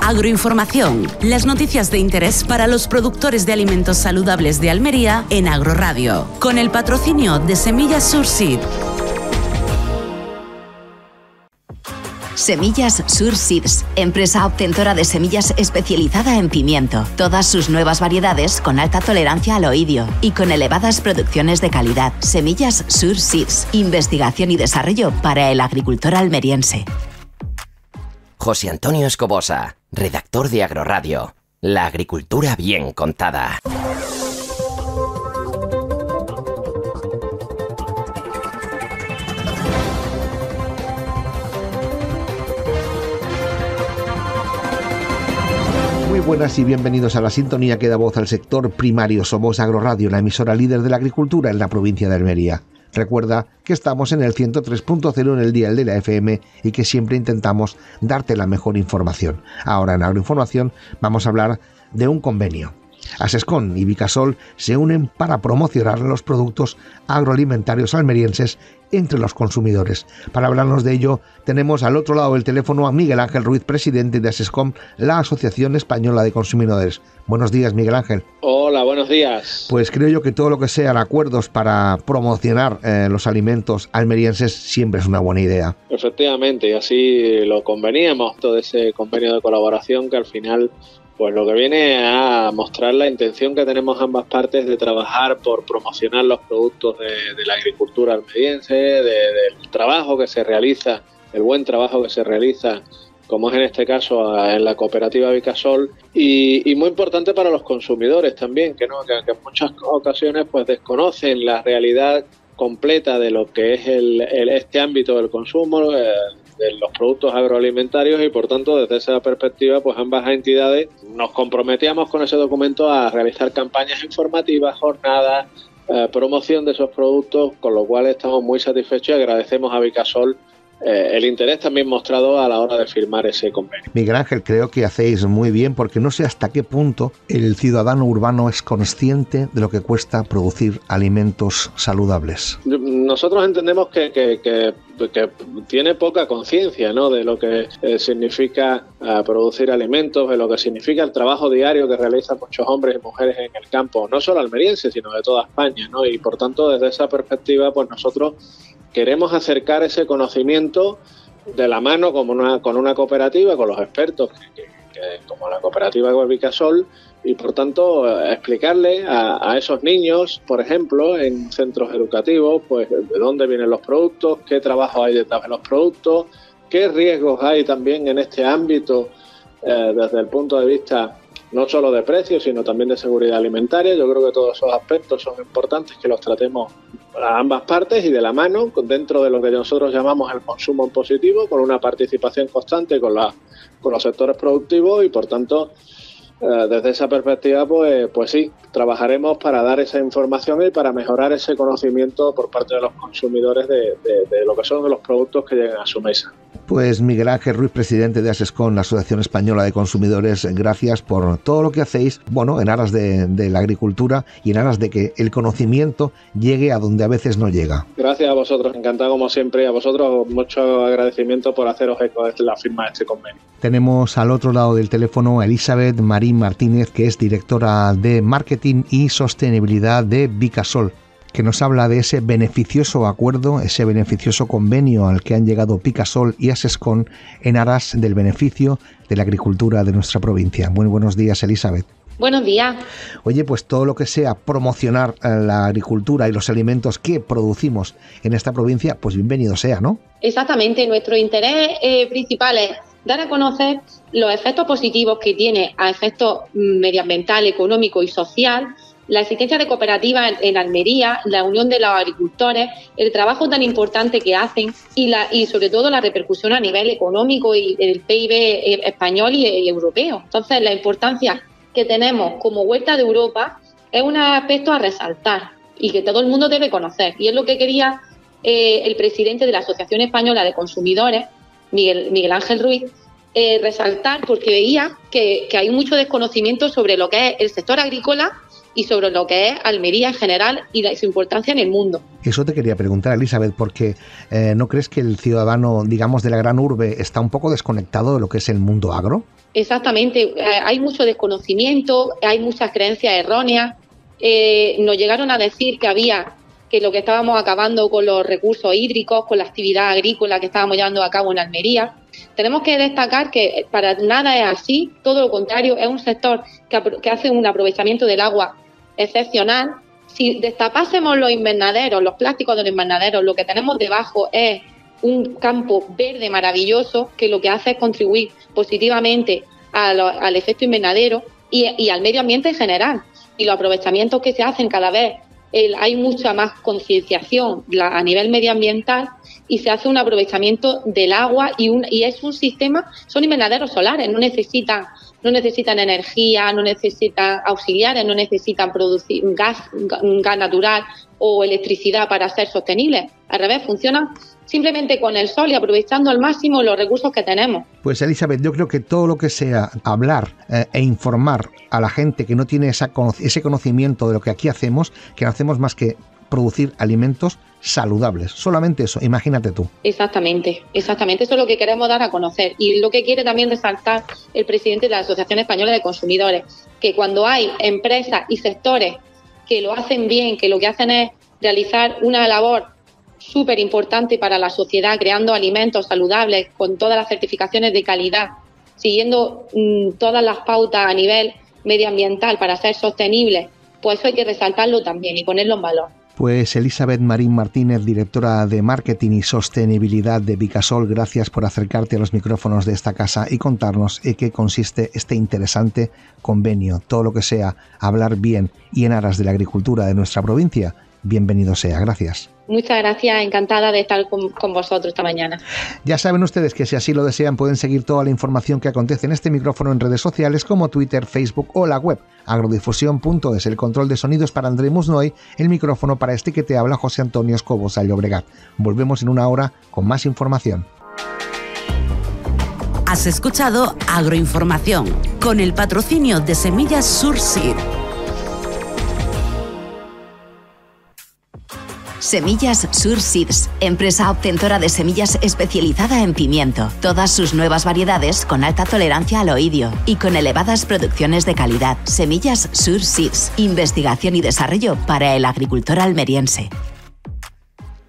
Agroinformación, las noticias de interés para los productores de alimentos saludables de Almería en Agroradio, con el patrocinio de Semillas Surseed. Semillas Sur Seeds, empresa obtentora de semillas especializada en pimiento. Todas sus nuevas variedades con alta tolerancia al oidio y con elevadas producciones de calidad. Semillas Sur Seeds, investigación y desarrollo para el agricultor almeriense. José Antonio Escobosa, redactor de Agroradio. La agricultura bien contada. Muy buenas y bienvenidos a la sintonía que da voz al sector primario. Somos Agroradio, la emisora líder de la agricultura en la provincia de Almería. Recuerda que estamos en el 103.0 en el día de la FM y que siempre intentamos darte la mejor información. Ahora en Agroinformación vamos a hablar de un convenio. Asescon y Vicasol se unen para promocionar los productos agroalimentarios almerienses entre los consumidores. Para hablarnos de ello, tenemos al otro lado del teléfono a Miguel Ángel Ruiz, presidente de Asescom, la Asociación Española de Consumidores. Buenos días, Miguel Ángel. Hola, buenos días. Pues creo yo que todo lo que sean acuerdos para promocionar eh, los alimentos almerienses siempre es una buena idea. Efectivamente, y así lo conveníamos, todo ese convenio de colaboración que al final pues lo que viene a mostrar la intención que tenemos ambas partes de trabajar por promocionar los productos de, la agricultura almeriense, del trabajo que se realiza, el buen trabajo que se realiza, como es en este caso en la cooperativa Vicasol, y, muy importante para los consumidores también, que, ¿no? que, en muchas ocasiones pues desconocen la realidad completa de lo que es el, este ámbito del consumo, de los productos agroalimentarios y por tanto desde esa perspectiva pues ambas entidades nos comprometíamos con ese documento a realizar campañas informativas, jornadas, eh, promoción de esos productos, con lo cual estamos muy satisfechos y agradecemos a Vicasol eh, el interés también mostrado a la hora de firmar ese convenio. Miguel Ángel, creo que hacéis muy bien porque no sé hasta qué punto el ciudadano urbano es consciente de lo que cuesta producir alimentos saludables. Nosotros entendemos que, que, tiene poca conciencia ¿no? de lo que eh, significa eh, producir alimentos, de lo que significa el trabajo diario que realizan muchos hombres y mujeres en el campo, no solo almeriense, sino de toda España. ¿no? Y por tanto, desde esa perspectiva, pues nosotros queremos acercar ese conocimiento de la mano con una, con una cooperativa, con los expertos, como la cooperativa Sol, y por tanto explicarle a, esos niños, por ejemplo, en centros educativos, pues de dónde vienen los productos, qué trabajo hay detrás de los productos, qué riesgos hay también en este ámbito eh, desde el punto de vista no solo de precios, sino también de seguridad alimentaria. Yo creo que todos esos aspectos son importantes que los tratemos a ambas partes y de la mano dentro de lo que nosotros llamamos el consumo positivo, con una participación constante con, la, con los sectores productivos y por tanto eh, desde esa perspectiva, pues, pues sí, trabajaremos para dar esa información y para mejorar ese conocimiento por parte de los consumidores de, de lo que son los productos que llegan a su mesa. Pues Miguel Ángel Ruiz, presidente de ASESCON, la Asociación Española de Consumidores, gracias por todo lo que hacéis, bueno, en aras de, la agricultura y en aras de que el conocimiento llegue a donde a veces no llega. Gracias a vosotros, encantado como siempre, a vosotros mucho agradecimiento por haceros eco de la firma de este convenio. Tenemos al otro lado del teléfono a Elizabeth Marín Martínez, que es directora de Marketing y Sostenibilidad de Vicasol que nos habla de ese beneficioso acuerdo, ese beneficioso convenio al que han llegado Picasol y Asescon en aras del beneficio de la agricultura de nuestra provincia. Muy buenos días, Elizabeth. Buenos días. Oye, pues todo lo que sea promocionar la agricultura y los alimentos que producimos en esta provincia, pues bienvenido sea, ¿no? Exactamente, nuestro interés eh, principal es dar a conocer los efectos positivos que tiene a efectos medioambiental, económico y social la existencia de cooperativas en, Almería, la unión de los agricultores, el trabajo tan importante que hacen y, la, y sobre todo la repercusión a nivel económico y el PIB eh, español y, europeo. Entonces, la importancia que tenemos como Vuelta de Europa es un aspecto a resaltar y que todo el mundo debe conocer. Y es lo que quería eh, el presidente de la Asociación Española de Consumidores, Miguel, Miguel Ángel Ruiz, eh, resaltar porque veía que hay mucho desconocimiento sobre lo que es el sector agrícola y sobre lo que es Almería en general y su importancia en el mundo. Eso te quería preguntar, Elizabeth, porque eh, ¿no crees que el ciudadano, digamos, de la gran urbe está un poco desconectado de lo que es el mundo agro? Exactamente, eh, hay mucho desconocimiento, hay muchas creencias erróneas. Eh, nos llegaron a decir que había que lo que estábamos acabando con los recursos hídricos, con la actividad agrícola que estábamos llevando a cabo en Almería. Tenemos que destacar que para nada es así, todo lo contrario, es un sector que, hace un aprovechamiento del agua excepcional. Si destapásemos los invernaderos, los plásticos de los invernaderos, lo que tenemos debajo es un campo verde maravilloso que lo que hace es contribuir positivamente al efecto invernadero y, al medio ambiente en general. Y los aprovechamientos que se hacen cada vez hay mucha más concienciación a nivel medioambiental y se hace un aprovechamiento del agua y, un, y es un sistema, son invernaderos solares, no necesitan, no necesitan energía, no necesitan auxiliares, no necesitan producir gas, gas natural o electricidad para ser sostenibles. Al revés, funcionan simplemente con el sol y aprovechando al máximo los recursos que tenemos. Pues Elizabeth, yo creo que todo lo que sea hablar eh, e informar a la gente que no tiene esa, ese conocimiento de lo que aquí hacemos, que no hacemos más que producir alimentos saludables. Solamente eso, imagínate tú. Exactamente, exactamente. Eso es lo que queremos dar a conocer. Y lo que quiere también resaltar el presidente de la Asociación Española de Consumidores, que cuando hay empresas y sectores que lo hacen bien, que lo que hacen es realizar una labor súper importante para la sociedad, creando alimentos saludables con todas las certificaciones de calidad, siguiendo mm, todas las pautas a nivel medioambiental para ser sostenibles, pues eso hay que resaltarlo también y ponerlo en valor. Pues Elizabeth Marín Martínez, directora de Marketing y Sostenibilidad de Vicasol, gracias por acercarte a los micrófonos de esta casa y contarnos en qué consiste este interesante convenio. Todo lo que sea hablar bien y en aras de la agricultura de nuestra provincia, bienvenido sea. Gracias. Muchas gracias, encantada de estar con, vosotros esta mañana. Ya saben ustedes que si así lo desean pueden seguir toda la información que acontece en este micrófono en redes sociales como Twitter, Facebook o la web agrodifusión.es, el control de sonidos para André Musnoy, el micrófono para este que te habla José Antonio Escobosa Llobregat. Volvemos en una hora con más información. Has escuchado Agroinformación con el patrocinio de Semillas Surseed Semillas Sur Seeds, empresa obtentora de semillas especializada en pimiento. Todas sus nuevas variedades con alta tolerancia al oidio y con elevadas producciones de calidad. Semillas Sur Seeds, investigación y desarrollo para el agricultor almeriense.